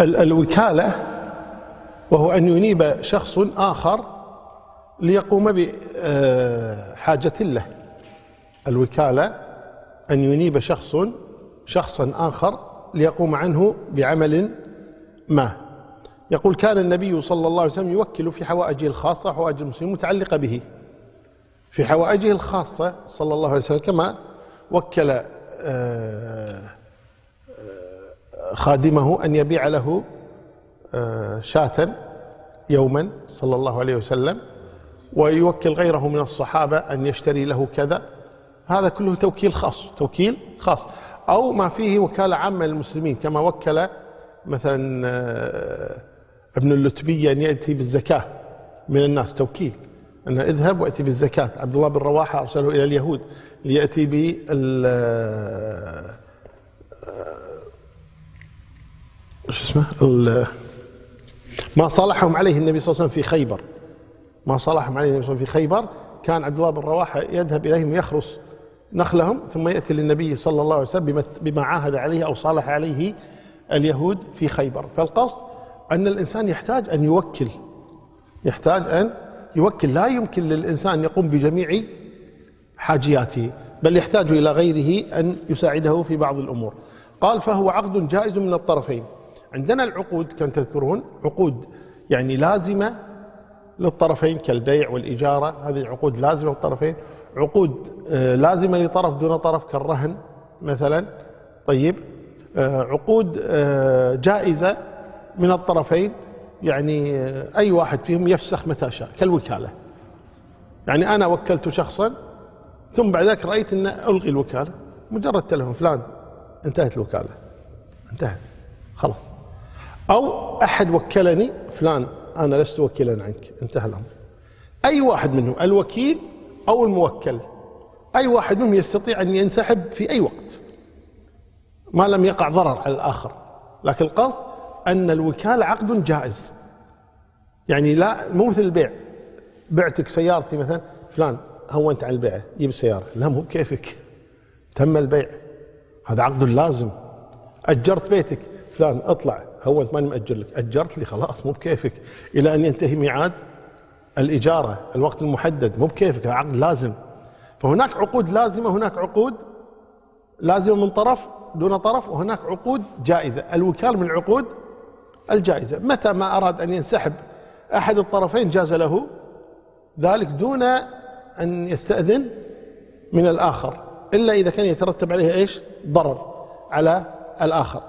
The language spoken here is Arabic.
ال- الوكالة وهو أن ينيب شخص آخر ليقوم بحاجة له. الوكالة أن ينيب شخص شخصا آخر ليقوم عنه بعمل ما. يقول كان النبي صلى الله عليه وسلم يوكل في حوائجه الخاصة حوائج المسلمين متعلقة به. في حوائجه الخاصة صلى الله عليه وسلم كما وكل آه، آه، خادمه أن يبيع له آه، شاة يوما صلى الله عليه وسلم ويوكل غيره من الصحابة أن يشتري له كذا. هذا كله توكيل خاص توكيل خاص. أو ما فيه وكالة عامة للمسلمين كما وكل مثلا آه، ابن اللتبية أن يأتي بالزكاة من الناس توكيل. أن اذهب وأتي بالزكاة. عبد الله بن رواحة أرسله إلى اليهود ليأتي بال آه، شو اسمه؟ ما صالحهم عليه النبي صلى الله عليه وسلم في خيبر. ما صالحهم عليه النبي صلى الله عليه وسلم في خيبر. كان عبد الله بن رواحة يذهب إليهم يخرص نخلهم ثم يأتي للنبي صلى الله عليه وسلم بما- عاهد عليه أو صالح عليه اليهود في خيبر. فالقصد أن الإنسان يحتاج أن يوكل. يحتاج أن يوكل. لا يمكن للإنسان يقوم بجميع حاجياته بل يحتاج إلى غيره أن يساعده في بعض الأمور. قال فهو عقد جائز من الطرفين. عندنا العقود كما تذكرون عقود يعني لازمة للطرفين كالبيع والإجارة هذه عقود لازمة للطرفين. عقود آه، لازمة لطرف دون طرف كالرهن مثلا. طيب آه، عقود آه، جائزة من الطرفين. يعني أي واحد فيهم يفسخ متى شاء كالوكالة. يعني أنا وكلت شخصا ثم بعد ذلك رأيت ان ألغي الوكالة. مجرد تلفون فلان انتهت الوكالة. انتهت خلاص. أو أحد وكلني فلان أنا لست وكيلا عنك. انتهى الأمر. أي واحد منهم الوكيل أو الموكل أي واحد منهم يستطيع أن ينسحب في أي وقت. ما لم يقع ضرر على الآخر. لكن القصد أن الوكاله عقد جائز. يعني لا مو مثل البيع. بعتك سيارتي مثلا فلان هونت على البيع جيب السيارة. لا مو بكيفك. تم البيع. هذا عقد لازم. أجرت بيتك. فلان اطلع. هونت ماني مأجر لك؟ أجرت لي خلاص مو بكيفك. إلى أن ينتهي ميعاد الإجارة الوقت المحدد مو بكيفك عقد لازم. فهناك عقود لازمة هناك عقود لازمة من طرف دون طرف وهناك عقود جائزة. الوكاله من العقود الجائزة. متى ما أراد أن ينسحب أحد الطرفين جاز له ذلك دون أن يستأذن من الآخر إلا إذا كان يترتب عليه إيش؟ ضرر على الآخر.